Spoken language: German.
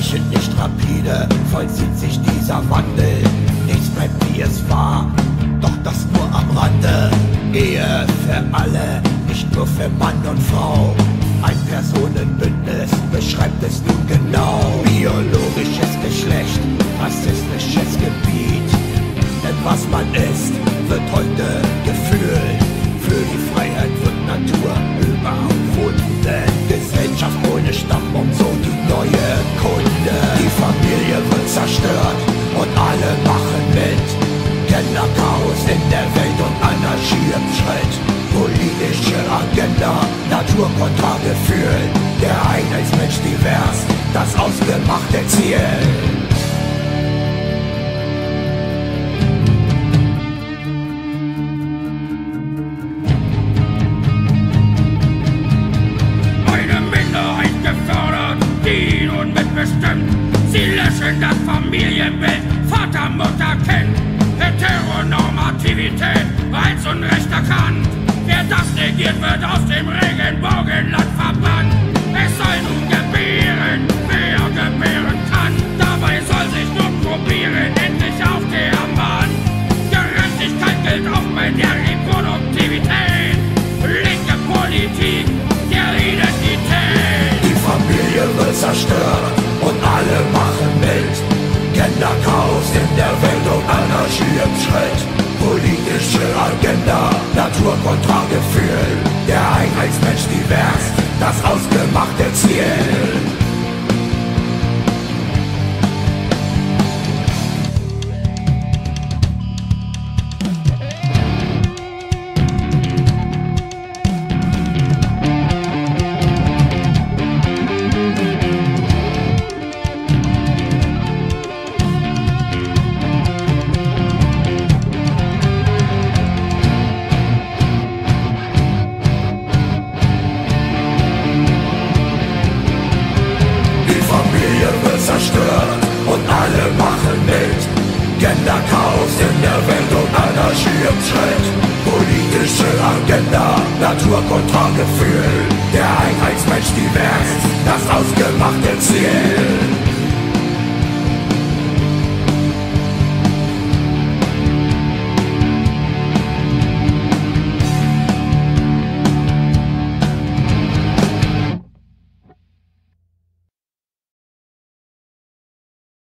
Schleichend nicht rapide vollzieht sich dieser Wandel. Nichts bleibt wie es war, doch das nur am Rande. Ehe für alle, nicht nur für Mann und Frau. Ein Personenbündnis beschreibt es nun genau. Biologisches Geschlecht, rassistisches Gebiet. Denn was man ist, wird heute gefühlt. Naturkontragefühl. Der Einheitsmensch divers, das ausgemachte Ziel. Eine Minderheit gefördert, die nun mitbestimmt. Sie löschen das Familienbild, Vater, Mutter, Kind. Heteronormativität als Unrecht erkannt. Wer das negiert, wird aus dem Regenbogenland verbannt. Es soll nun gebären, wer gebären kann. Dabei soll sich nun probieren, endlich auf der Bahn. Gerechtigkeit gilt auch bei der Reproduktivität. Linke Politik der Identität. Die Familie wird zerstört und alle machen mit. Genderchaos in der Welt und Anarchie im Schritt. Politische Agenda, Naturkontragefühl. Der Einheitsmensch divers, das ausgemachte Ziel. Anarchie im Schritt. Politische Agenda, Naturkontragefühl. Der Einheitsmensch divers, das ausgemachte Ziel.